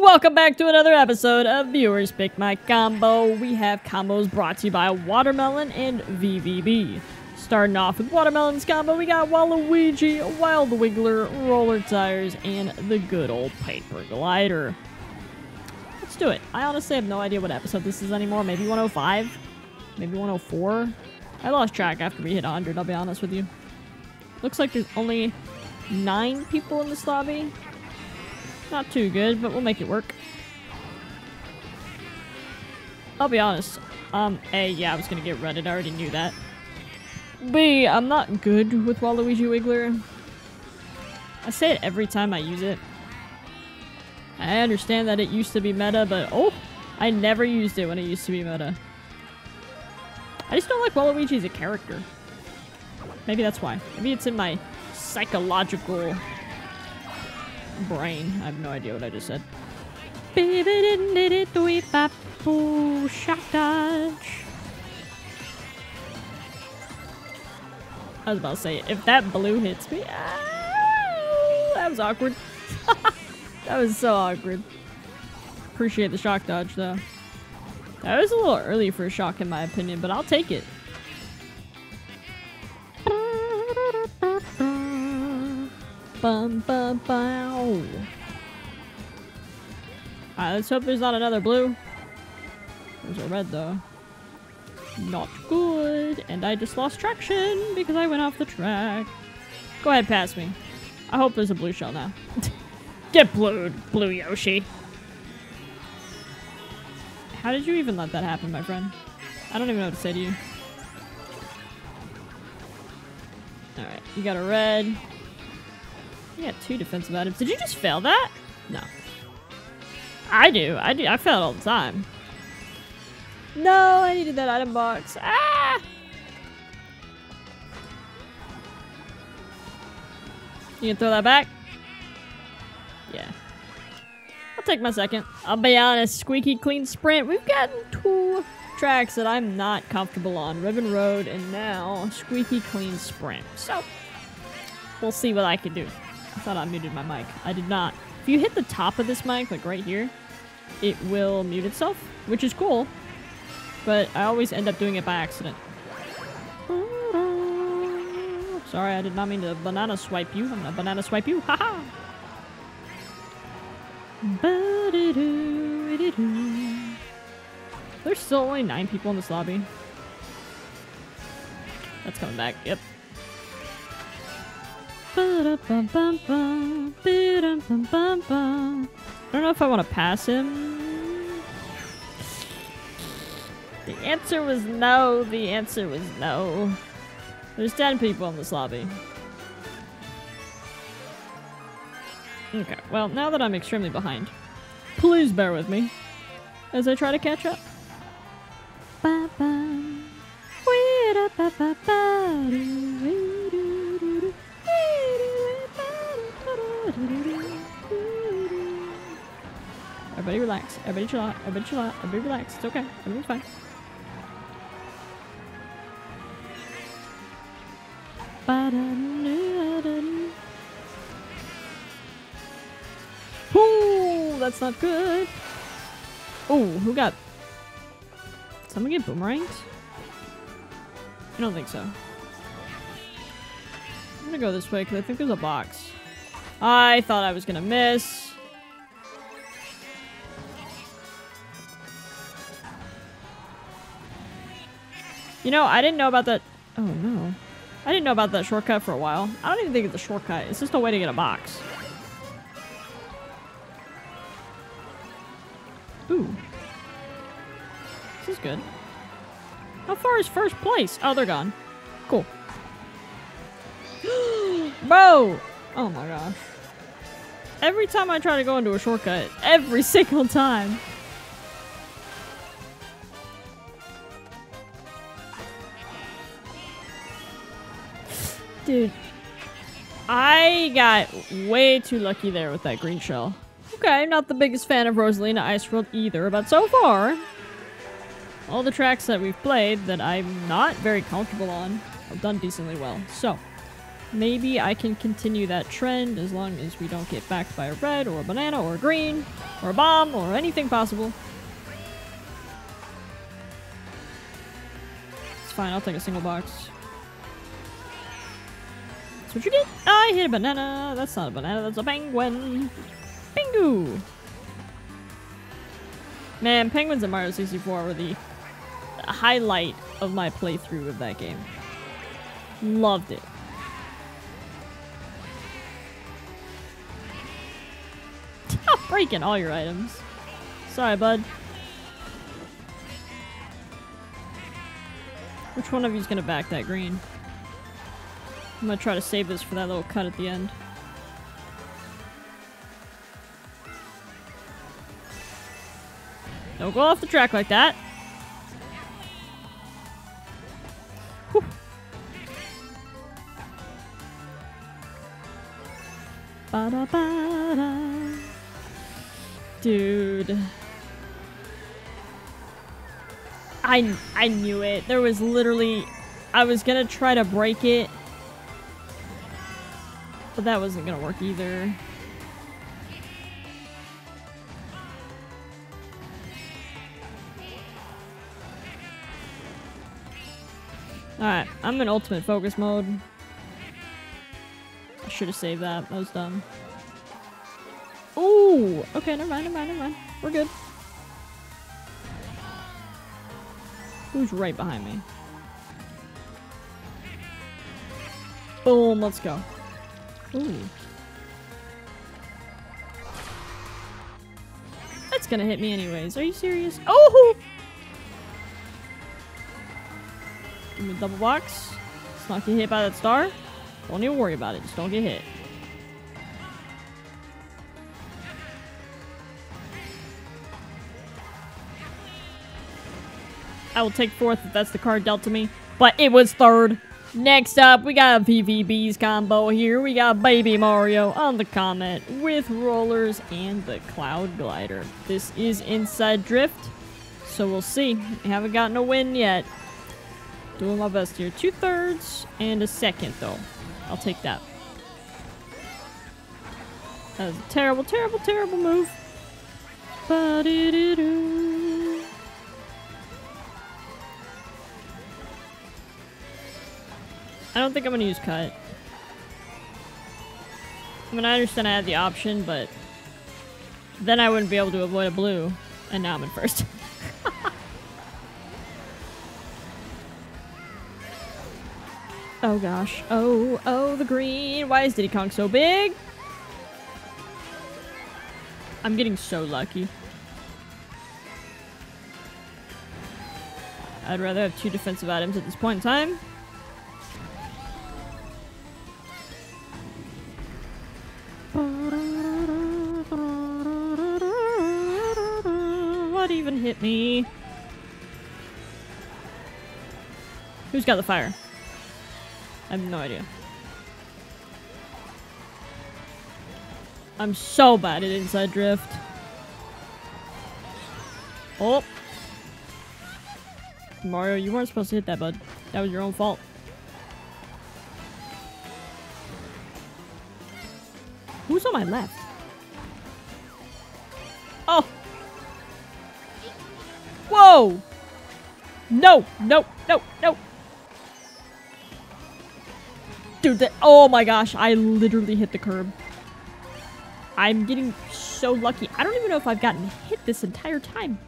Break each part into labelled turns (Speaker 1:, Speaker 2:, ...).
Speaker 1: Welcome back to another episode of Viewers Pick My Combo. We have combos brought to you by Watermelon and VVB. Starting off with Watermelon's combo, we got Waluigi, Wild Wiggler, Roller Tires, and the good old Paper Glider. Let's do it. I honestly have no idea what episode this is anymore. Maybe 105? Maybe 104? I lost track after we hit 100, I'll be honest with you. Looks like there's only nine people in this lobby. Not too good, but we'll make it work. I'll be honest. Um, A, yeah, I was gonna get Reddit. I already knew that. B, I'm not good with Waluigi Wiggler. I say it every time I use it. I understand that it used to be meta, but oh, I never used it when it used to be meta. I just don't like Waluigi as a character. Maybe that's why. Maybe it's in my psychological brain. I have no idea what I just said. Shock dodge. I was about to say, if that blue hits me, ah, that was awkward. that was so awkward. Appreciate the shock dodge though. That was a little early for a shock in my opinion, but I'll take it. Bum bum bow. Alright, let's hope there's not another blue. There's a red though. Not good. And I just lost traction because I went off the track. Go ahead, pass me. I hope there's a blue shell now. Get blued, blue Yoshi. How did you even let that happen, my friend? I don't even know what to say to you. Alright, you got a red. You got two defensive items. Did you just fail that? No. I do. I do. I fail it all the time. No, I needed that item box. Ah! You can throw that back? Yeah. I'll take my second. I'll be honest, squeaky clean sprint. We've gotten two tracks that I'm not comfortable on. Ribbon Road and now squeaky clean sprint. So, we'll see what I can do. I thought I muted my mic. I did not. If you hit the top of this mic, like right here, it will mute itself, which is cool. But I always end up doing it by accident. Sorry, I did not mean to banana swipe you. I'm gonna banana swipe you. Haha! There's still only nine people in this lobby. That's coming back. Yep. I don't know if I want to pass him. The answer was no. The answer was no. There's 10 people in this lobby. Okay, well, now that I'm extremely behind, please bear with me as I try to catch up. Everybody relax. Everybody chill out. Everybody chill out. Everybody relax. It's okay. Everything's fine. Ooh, that's not good. Oh, who got... Someone get boomerangs? I don't think so. I'm gonna go this way because I think there's a box. I thought I was gonna miss. You know, I didn't know about that. Oh no. I didn't know about that shortcut for a while. I don't even think it's a shortcut. It's just a way to get a box. Ooh. This is good. How far is first place? Oh, they're gone. Cool. Bro! Oh my gosh. Every time I try to go into a shortcut, every single time. Dude, I got way too lucky there with that green shell. Okay, I'm not the biggest fan of Rosalina Ice World either, but so far, all the tracks that we've played that I'm not very comfortable on have done decently well. So, Maybe I can continue that trend as long as we don't get backed by a red or a banana or a green or a bomb or anything possible. It's fine, I'll take a single box. That's what you get. I hit a banana. That's not a banana, that's a penguin. Bingo! Man, penguins in Mario 64 were the highlight of my playthrough of that game. Loved it. Stop breaking all your items. Sorry, bud. Which one of you is gonna back that green? I'm gonna try to save this for that little cut at the end. Don't go off the track like that. Whew. Ba-da-ba-da. Dude. I I knew it. There was literally I was gonna try to break it. But that wasn't gonna work either. Alright, I'm in ultimate focus mode. I should have saved that. That was dumb. Ooh! Okay, never mind, never mind, never mind. We're good. Who's right behind me? Boom, let's go. Ooh. That's gonna hit me anyways. Are you serious? Oh! Give me a double box. Let's not get hit by that star. Don't even worry about it. Just don't get hit. I will take fourth if that's the card dealt to me. But it was third. Next up, we got a PvB's combo here. We got Baby Mario on the Comet with rollers and the Cloud Glider. This is Inside Drift, so we'll see. Haven't gotten a win yet. Doing my best here. Two thirds and a second, though. I'll take that. That was a terrible, terrible, terrible move. Ba-dee-doo-doo. I don't think I'm gonna use cut. I mean, I understand I had the option, but then I wouldn't be able to avoid a blue, and now I'm in first. oh gosh. Oh, oh, the green. Why is Diddy Kong so big? I'm getting so lucky. I'd rather have two defensive items at this point in time. Hit me? Who's got the fire? I have no idea. I'm so bad at inside drift. Oh. Mario, you weren't supposed to hit that, bud. That was your own fault. Who's on my left? Oh! Whoa! No! No! No! No! Dude, that- oh my gosh, I literally hit the curb. I'm getting so lucky. I don't even know if I've gotten hit this entire time.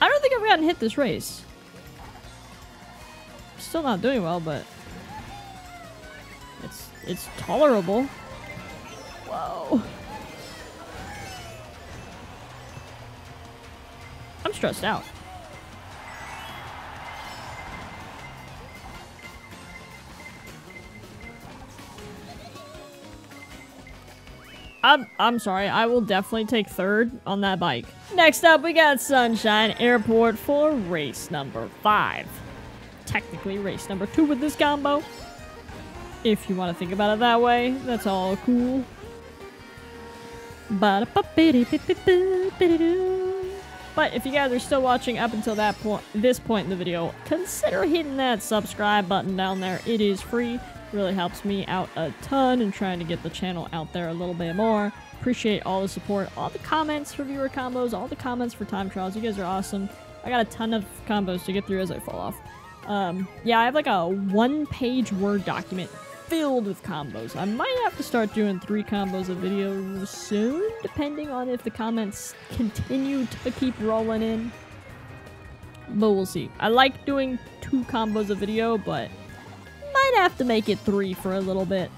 Speaker 1: I don't think I've gotten hit this race. Still not doing well, but it's it's tolerable. Whoa. Stressed out. I'm, I'm sorry, I will definitely take third on that bike. Next up, we got Sunshine Airport for race number five. Technically race number two with this combo. If you want to think about it that way, that's all cool. But if you guys are still watching up until that point, this point in the video, consider hitting that subscribe button down there. It is free. Really helps me out a ton in trying to get the channel out there a little bit more. Appreciate all the support, all the comments for viewer combos, all the comments for time trials. You guys are awesome. I got a ton of combos to get through as I fall off. Um, yeah, I have like a one-page Word document filled with combos. I might have to start doing three combos a video soon, depending on if the comments continue to keep rolling in. But we'll see. I like doing two combos a video, but might have to make it three for a little bit.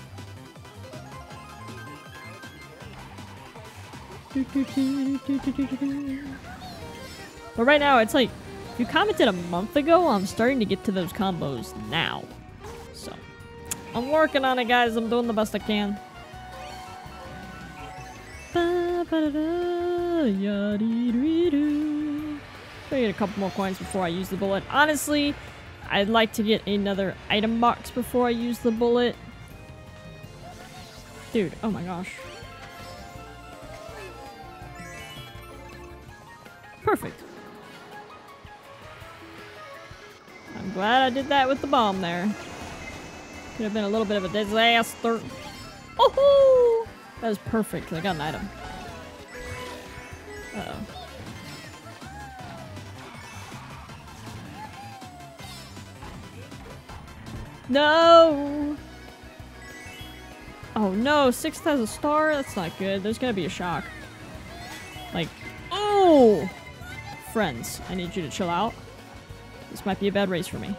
Speaker 1: But right now, it's like, if you commented a month ago, I'm starting to get to those combos now. So, I'm working on it, guys. I'm doing the best I can. I get a couple more coins before I use the bullet. Honestly, I'd like to get another item box before I use the bullet. Dude, oh my gosh. Perfect. I'm glad I did that with the bomb there. Could have been a little bit of a disaster. Oh, that was perfect. I got an item. Uh oh. No! Oh no, sixth has a star? That's not good. There's gonna be a shock. Like, oh! Friends, I need you to chill out. This might be a bad race for me.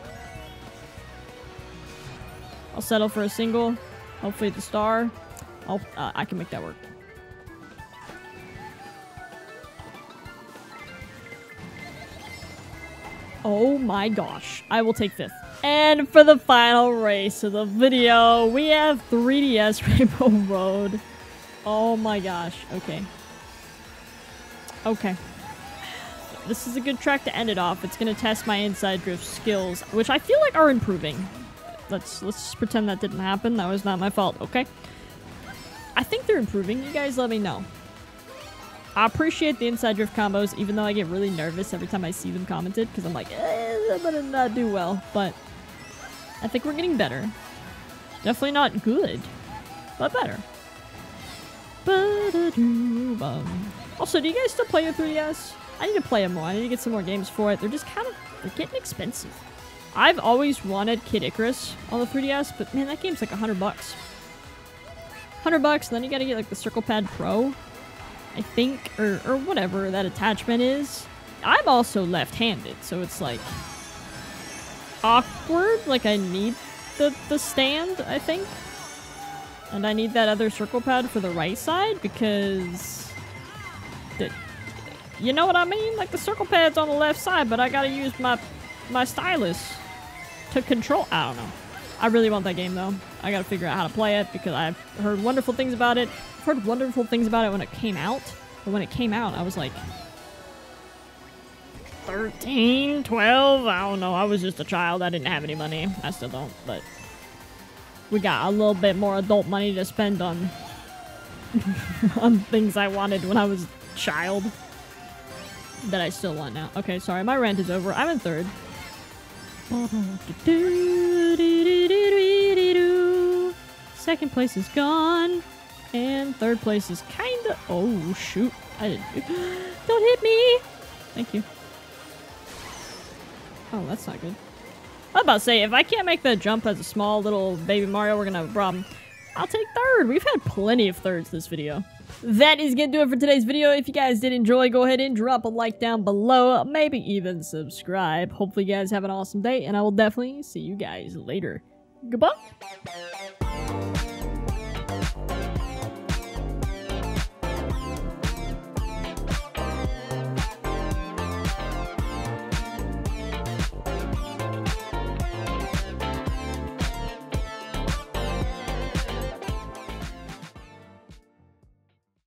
Speaker 1: Settle for a single. Hopefully the star. Uh, I can make that work. Oh my gosh. I will take fifth. And for the final race of the video, we have 3DS Rainbow Road. Oh my gosh. Okay. Okay. This is a good track to end it off. It's going to test my inside drift skills, which I feel like are improving. Let's let's pretend that didn't happen. That was not my fault, okay? I think they're improving. You guys let me know. I appreciate the inside drift combos, even though I get really nervous every time I see them commented, because I'm like, eh, I'm gonna not do well. But I think we're getting better. Definitely not good, but better. Also, do you guys still play your 3DS? I need to play it more. I need to get some more games for it. They're just kind of, they're getting expensive. I've always wanted Kid Icarus on the 3DS, but man, that game's like 100 bucks. 100 bucks, and then you gotta get like the Circle Pad Pro, I think, or, or whatever that attachment is. I'm also left-handed, so it's like awkward. Like I need the, the stand, I think. And I need that other circle pad for the right side because... The, you know what I mean? Like the circle pad's on the left side, but I gotta use my, my stylus to control... I don't know. I really want that game though. I gotta figure out how to play it because I've heard wonderful things about it. I've heard wonderful things about it when it came out. But when it came out, I was like, 13, 12, I don't know. I was just a child. I didn't have any money. I still don't, but we got a little bit more adult money to spend on on things I wanted when I was a child that I still want now. Okay, sorry. My rant is over. I'm in third. Second place is gone. And third place is kinda... Oh, shoot. I didn't... Don't hit me! Thank you. Oh, that's not good. I was about to say, if I can't make the jump as a small little baby Mario, we're gonna have a problem. I'll take third. We've had plenty of thirds this video. That is gonna do it for today's video. If you guys did enjoy, go ahead and drop a like down below. Maybe even subscribe. Hopefully you guys have an awesome day, and I will definitely see you guys later. Goodbye.